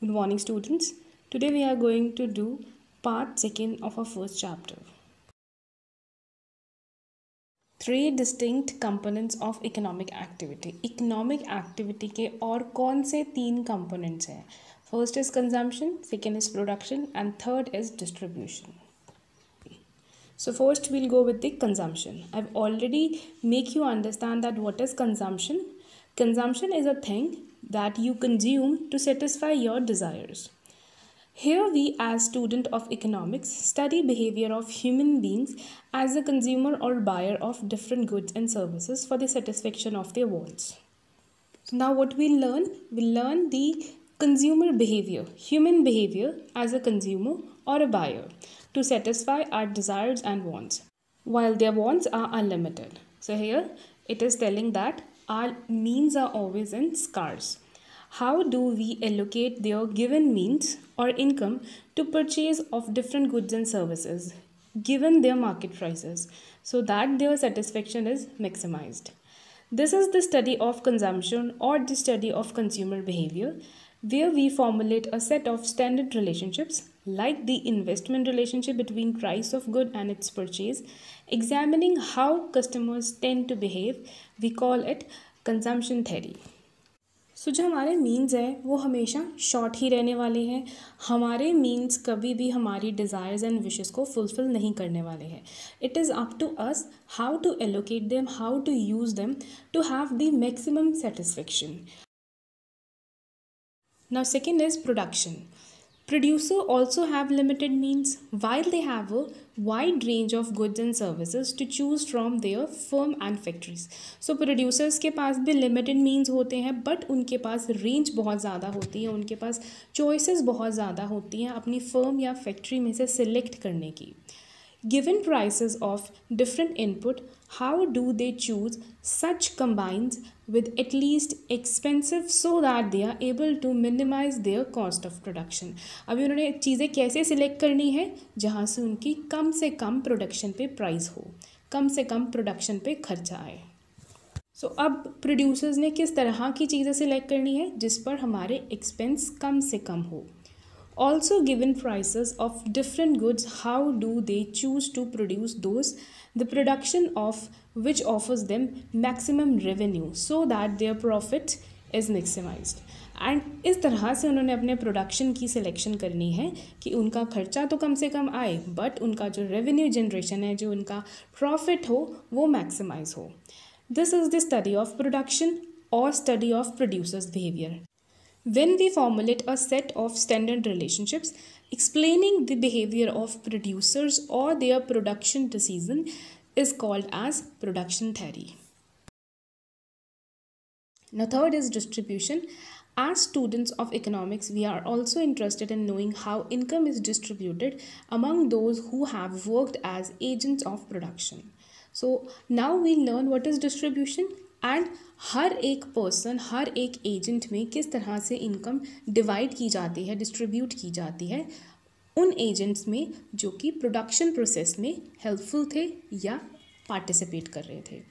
Good morning, students. Today we are going to do part second of our first chapter. Three distinct components of economic activity. Economic activity के और कौन से तीन components हैं First is consumption, second is production, and third is distribution. So first we'll go with the consumption. I've already make you understand that what is consumption. Consumption is a thing that you consume to satisfy your desires. Here we as student of economics study behavior of human beings as a consumer or buyer of different goods and services for the satisfaction of their wants. So now what we learn? We learn the consumer behavior, human behavior as a consumer or a buyer to satisfy our desires and wants while their wants are unlimited. So here it is telling that our means are always in scarce. How do we allocate their given means or income to purchase of different goods and services given their market prices so that their satisfaction is maximized? This is the study of consumption or the study of consumer behavior where we formulate a set of standard relationships like the investment relationship between price of good and its purchase examining how customers tend to behave we call it consumption theory so so, जो हमारे means है वो हमेशा short ही रहने वाले हैं हमारे means कभी भी हमारी डिज़ायर्स एंड विशेस को फुलफ़िल नहीं करने वाले हैं it is up to us how to allocate them how to use them to have the maximum satisfaction Now second is production. Producer also have limited means while they have a wide range of goods and services to choose from their firm and factories. So producers के पास भी limited means होते हैं but उनके पास range बहुत ज़्यादा होती है उनके पास choices बहुत ज़्यादा होती हैं अपनी firm या factory में से select करने की Given prices of different input, how do they choose such combines with at least expensive so that they are able to minimize their cost of production? अभी उन्होंने चीज़ें कैसे सिलेक्ट करनी है जहाँ से उनकी कम से कम प्रोडक्शन पे प्राइस हो कम से कम प्रोडक्शन पे खर्चा आए सो so, अब प्रोड्यूसर्स ने किस तरह की चीज़ें सिलेक्ट करनी है जिस पर हमारे एक्सपेंस कम से कम हो also given prices of different goods how do they choose to produce those the production of which offers them maximum revenue so that their profit is maximized and इस तरह से उन्होंने अपने प्रोडक्शन की सिलेक्शन करनी है कि उनका खर्चा तो कम से कम आए बट उनका जो रेवेन्यू जनरेशन है जो उनका प्रॉफिट हो वो मैक्सिमाइज हो this is the study of production और study of producers behaviour when we formulate a set of standard relationships explaining the behavior of producers or their production decision is called as production theory. Now third is distribution. As students of economics, we are also interested in knowing how income is distributed among those who have worked as agents of production. So now we learn what is distribution and हर एक person हर एक agent में किस तरह से income divide की जाती है distribute की जाती है, उन एजेंट्स में जो कि प्रोडक्शन प्रोसेस में हेल्पफुल थे या पार्टिसिपेट कर रहे थे।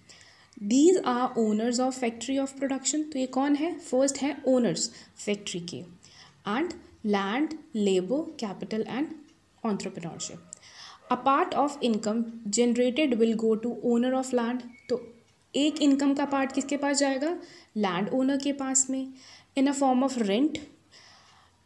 These are owners of factory of production तो ये कौन है? फ़र्स्ट है ओनर्स फैक्ट्री के। And land labour capital and entrepreneurship a part of income generated will go to owner of land तो एक इनकम का पार्ट किसके पास जाएगा? लैंड ओनर के पास में। In a form of rent.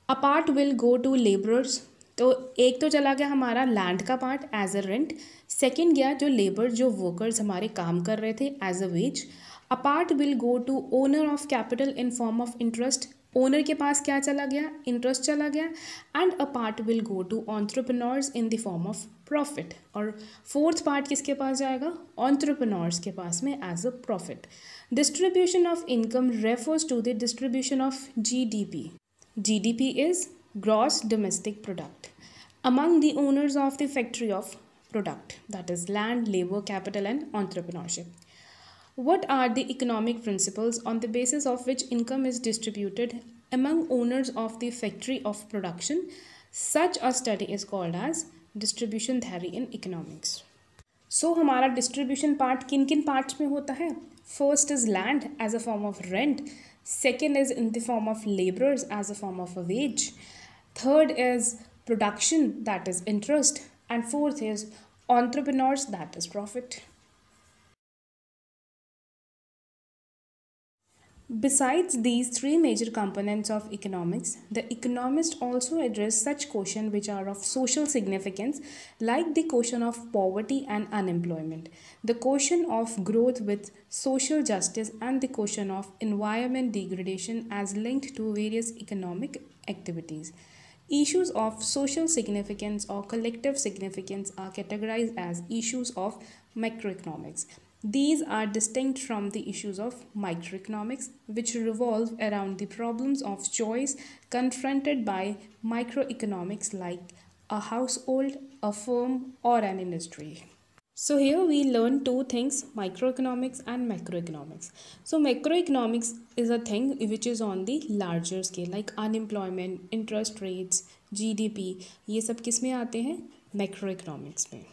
A part will go to labourers. तो एक तो चला गया हमारा लैंड का part as a rent second गया जो लेबर जो वर्कर्स हमारे काम कर रहे थे as a wage a part will go to owner of capital in form of interest owner के पास क्या चला गया? इंटरेस्ट चला गया and a part will go to entrepreneurs in the form of profit और फोर्थ पार्ट किसके पास जाएगा? ऑन्ट्रप्रनोर्स के पास में as a profit distribution of income refers to the distribution of G D P G D P is gross domestic product among the owners of the factory of product, that is land, labor, capital and entrepreneurship. What are the economic principles on the basis of which income is distributed among owners of the factory of production? Such a study is called as distribution theory in economics. So हमारा distribution part किन किन parts में होता है First is land as a form of rent. Second is in the form of laborers as a form of a wage. Third is production, that is interest. And fourth is entrepreneurs, that is profit. Besides these three major components of economics, the economists also address such questions which are of social significance, like the question of poverty and unemployment, the question of growth with social justice, and the question of environment degradation as linked to various economic activities. Issues of social significance or collective significance are categorized as issues of macroeconomics. These are distinct from the issues of microeconomics, which revolve around the problems of choice confronted by microeconomics like a household, a firm, or an industry. So here we learn two things microeconomics and macroeconomics. So macroeconomics is a thing which is on the larger scale like unemployment, interest rates, GDP ये सब किस में आते हैं macroeconomics में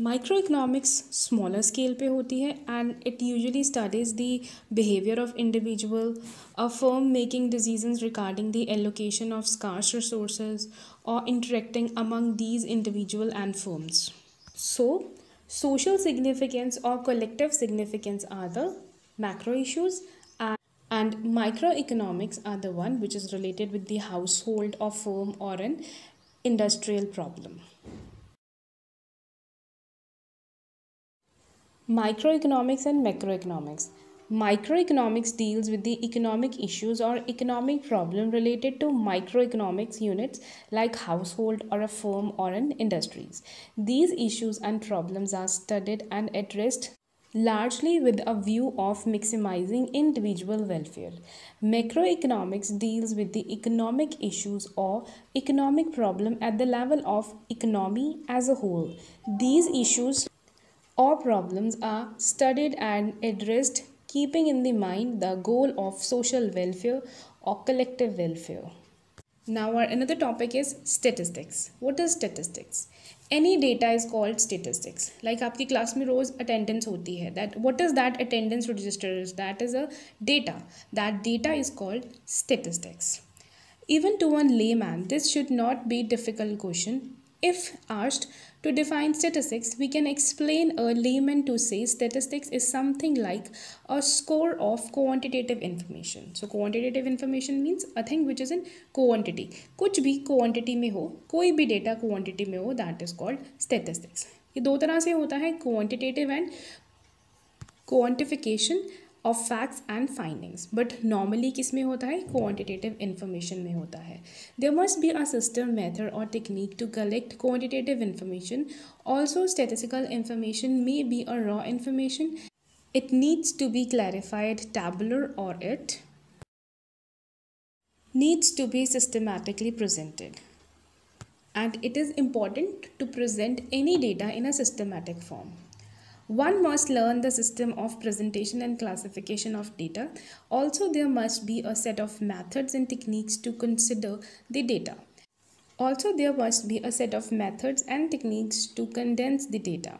micro economics smaller scale पे होती है and it usually studies the behaviour of individual a firm making decisions regarding the allocation of scarce resources और interacting among these individual and firms so social significance or collective significance are the macro issues and, and microeconomics are the one which is related with the household or firm or an industrial problem Microeconomics and macroeconomics. Microeconomics deals with the economic issues or economic problem related to microeconomics units like household or a firm or an industries. These issues and problems are studied and addressed largely with a view of maximizing individual welfare. Macroeconomics deals with the economic issues or economic problem at the level of economy as a whole. These issues all problems are studied and addressed keeping in the mind the goal of social welfare or collective welfare. Now our another topic is statistics. What is statistics? Any data is called statistics. Like आपकी class में रोज attendance होती है. That what is that attendance register? That is a data. That data is called statistics. Even to one layman, this should not be difficult question. If asked, to define statistics, we can explain a layman to say statistics is something like a score of quantitative information. So quantitative information means a thing which is in quantity. कुछ भी quantity में हो कोई भी data quantity में हो that is called statistics. ये दो तरह से होता है quantitative and quantification of facts and findings but normally किस में होता है क्वान्टिटेटिव इन्फॉर्मेशन में होता है there must be a system method और technique to collect quantitative information also statistical information may be a raw information it needs to be clarified tabular or it needs to be systematically presented and it is important to present any data in a systematic form One must learn the system of presentation and classification of data. Also, there must be a set of methods and techniques to consider the data. Also, there must be a set of methods and techniques to condense the data.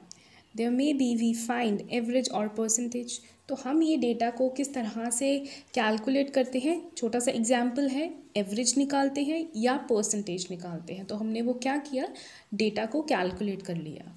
There may be we find average or percentage. तो हम ये data को किस तरह से calculate करते हैं छोटा सा एग्ज़ाम्पल है एवरेज निकालते हैं या परसेंटेज निकालते हैं तो हमने वो क्या किया डेटा को कैलकुलेट कर लिया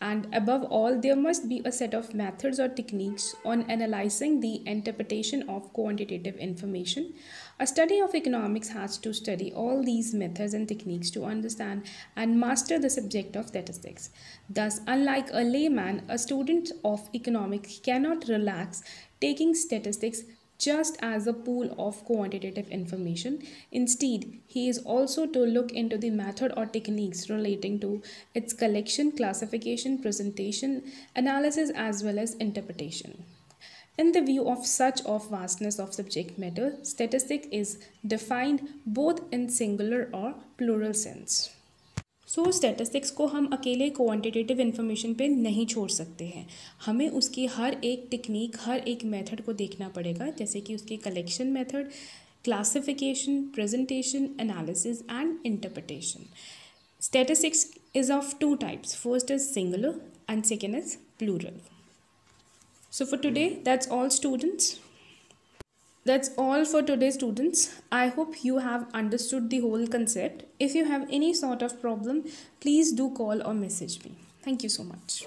and above all there must be a set of methods or techniques on analyzing the interpretation of quantitative information. A study of economics has to study all these methods and techniques to understand and master the subject of statistics. Thus unlike a layman a student of economics cannot relax taking statistics just as a pool of quantitative information. Instead, he is also to look into the method or techniques relating to its collection, classification, presentation, analysis, as well as interpretation. In the view of such of vastness of subject matter, statistic is defined both in singular or plural sense. So so, statistics को हम अकेले quantitative information पे नहीं छोड़ सकते हैं। हमें उसकी हर एक टेक्निक हर एक मेथड को देखना पड़ेगा जैसे कि उसके collection method classification presentation analysis and interpretation statistics is of two types first is singular and second is plural so for today that's all students. That's all for today, students. I hope you have understood the whole concept. If you have any sort of problem, please do call or message me. Thank you so much.